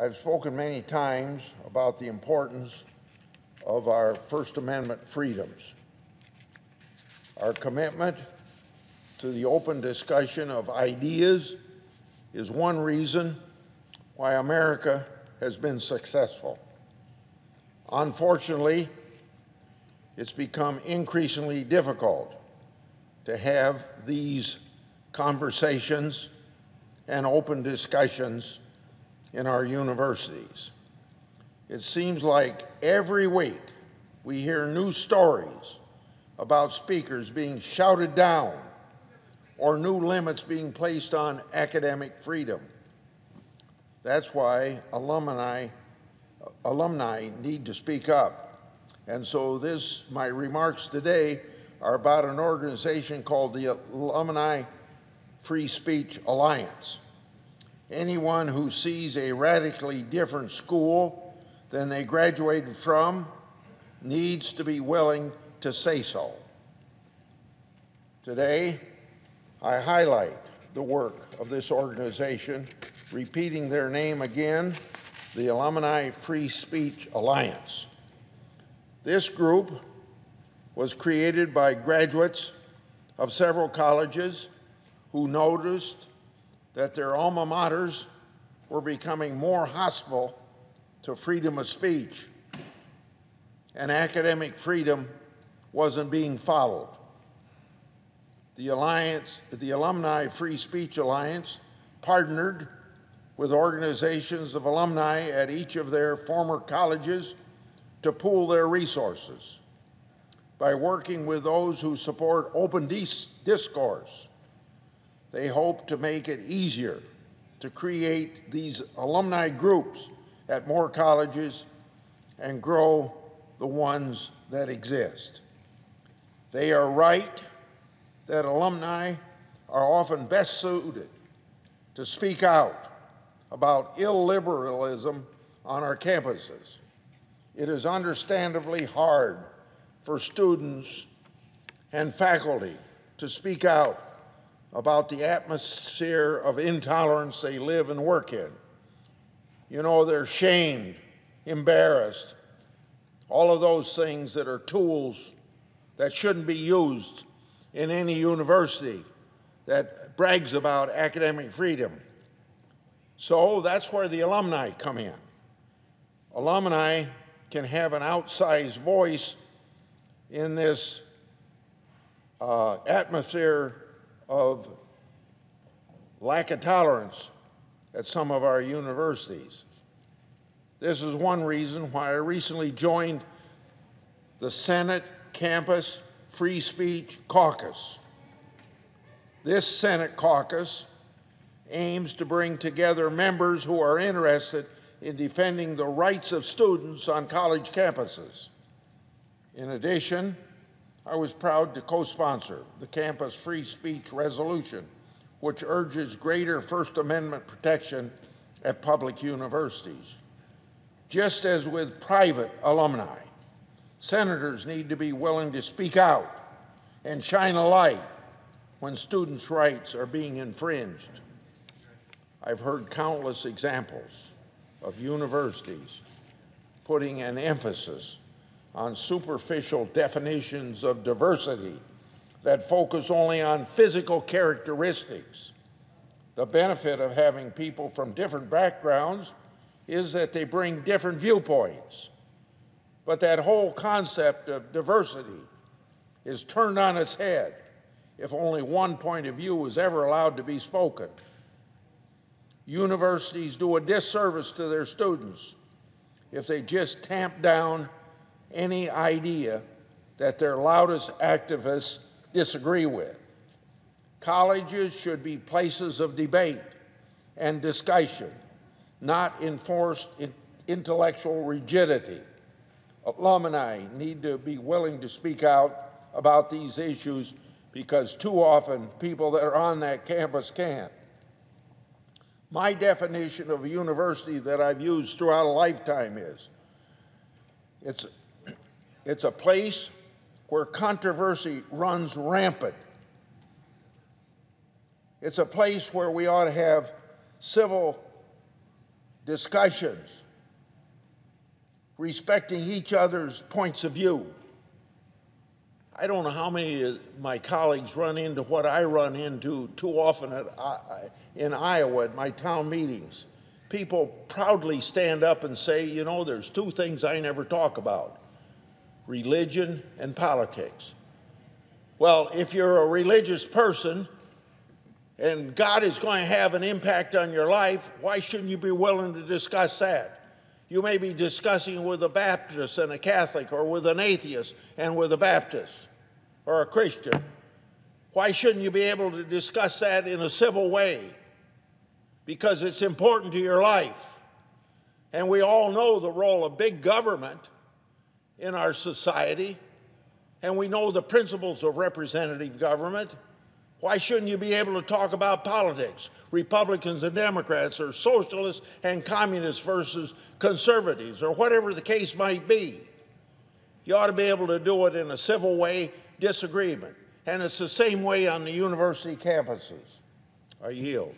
I've spoken many times about the importance of our First Amendment freedoms. Our commitment to the open discussion of ideas is one reason why America has been successful. Unfortunately, it's become increasingly difficult to have these conversations and open discussions in our universities. It seems like every week we hear new stories about speakers being shouted down or new limits being placed on academic freedom. That's why alumni, alumni need to speak up. And so this, my remarks today are about an organization called the Alumni Free Speech Alliance. Anyone who sees a radically different school than they graduated from needs to be willing to say so. Today, I highlight the work of this organization, repeating their name again, the Alumni Free Speech Alliance. This group was created by graduates of several colleges who noticed that their alma maters were becoming more hostile to freedom of speech, and academic freedom wasn't being followed. The Alliance, the Alumni Free Speech Alliance, partnered with organizations of alumni at each of their former colleges to pool their resources. By working with those who support open dis discourse, they hope to make it easier to create these alumni groups at more colleges and grow the ones that exist. They are right that alumni are often best suited to speak out about illiberalism on our campuses. It is understandably hard for students and faculty to speak out about the atmosphere of intolerance they live and work in. You know, they're shamed, embarrassed, all of those things that are tools that shouldn't be used in any university that brags about academic freedom. So that's where the alumni come in. Alumni can have an outsized voice in this uh, atmosphere of lack of tolerance at some of our universities. This is one reason why I recently joined the Senate Campus Free Speech Caucus. This Senate caucus aims to bring together members who are interested in defending the rights of students on college campuses. In addition, I was proud to co-sponsor the Campus Free Speech Resolution, which urges greater First Amendment protection at public universities. Just as with private alumni, senators need to be willing to speak out and shine a light when students' rights are being infringed. I've heard countless examples of universities putting an emphasis on superficial definitions of diversity that focus only on physical characteristics. The benefit of having people from different backgrounds is that they bring different viewpoints. But that whole concept of diversity is turned on its head if only one point of view is ever allowed to be spoken. Universities do a disservice to their students if they just tamp down any idea that their loudest activists disagree with. Colleges should be places of debate and discussion, not enforced intellectual rigidity. Alumni need to be willing to speak out about these issues because too often people that are on that campus can't. My definition of a university that I've used throughout a lifetime is it's it's a place where controversy runs rampant. It's a place where we ought to have civil discussions, respecting each other's points of view. I don't know how many of my colleagues run into what I run into too often at, uh, uh, in Iowa at my town meetings. People proudly stand up and say, you know, there's two things I never talk about religion and politics. Well, if you're a religious person and God is going to have an impact on your life, why shouldn't you be willing to discuss that? You may be discussing with a Baptist and a Catholic, or with an atheist and with a Baptist, or a Christian. Why shouldn't you be able to discuss that in a civil way? Because it's important to your life. And we all know the role of big government in our society, and we know the principles of representative government. Why shouldn't you be able to talk about politics, Republicans and Democrats, or socialists and communists versus conservatives, or whatever the case might be? You ought to be able to do it in a civil way, disagreement. And it's the same way on the university campuses. I yield.